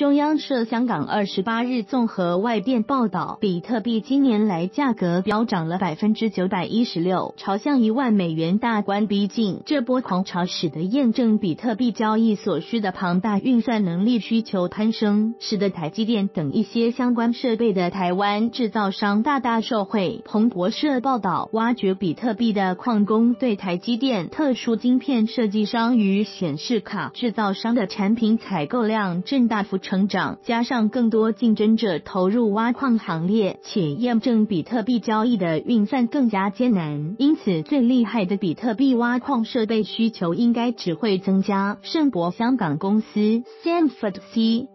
中央社香港二十八日综合外电报道，比特币今年来价格飙涨了百分之九百一十六，朝向一万美元大关逼近。这波狂潮使得验证比特币交易所需的庞大运算能力需求攀升，使得台积电等一些相关设备的台湾制造商大大受惠。彭博社报道，挖掘比特币的矿工对台积电特殊晶片设计商与显示卡制造商的产品采购量正大幅。成长加上更多竞争者投入挖矿行列，且验证比特币交易的运算更加艰难，因此最厉害的比特币挖矿设备需求应该只会增加。盛博香港公司，Samford C.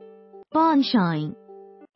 Bonshine。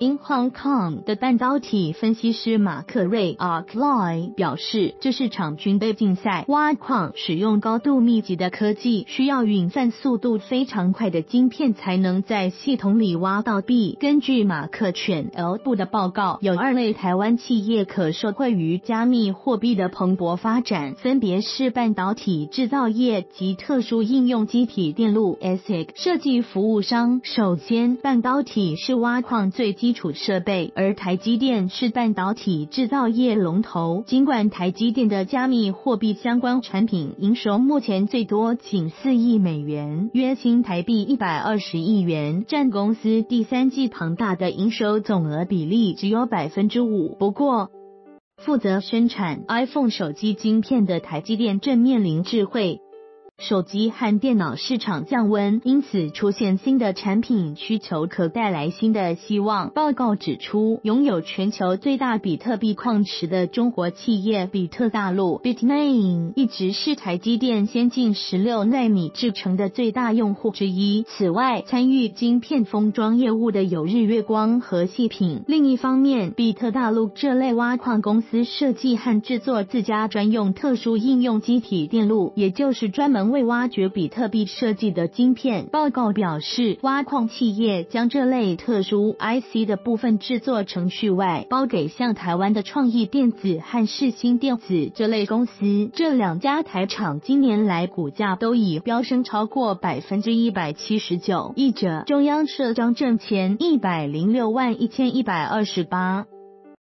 In Hong Kong 的半导体分析师马克瑞 （Arklay） 表示，这是场军备竞赛。挖矿使用高度密集的科技，需要运算速度非常快的晶片才能在系统里挖到币。根据马克犬 L 部的报告，有二类台湾企业可受惠于加密货币的蓬勃发展，分别是半导体制造业及特殊应用机体电路 （ASIC） 设计服务商。首先，半导体是挖矿最基基础设备，而台积电是半导体制造业龙头。尽管台积电的加密货币相关产品营收目前最多仅四亿美元，约新台币一百二十亿元，占公司第三季庞大的营收总额比例只有百分之五。不过，负责生产 iPhone 手机晶片的台积电正面临智慧。手机和电脑市场降温，因此出现新的产品需求，可带来新的希望。报告指出，拥有全球最大比特币矿池的中国企业比特大陆 （Bitmain） 一直是台积电先进十六纳米制成的最大用户之一。此外，参与晶片封装业务的有日月光和细品。另一方面，比特大陆这类挖矿公司设计和制作自家专用特殊应用机体电路，也就是专门。为挖掘比特币设计的晶片，报告表示，挖矿企业将这类特殊 IC 的部分制作程序外包给像台湾的创意电子和世新电子这类公司。这两家台厂今年来股价都已飙升超过百分之一百七十九。译者：中央社张正前一百零六万一千一百二十八。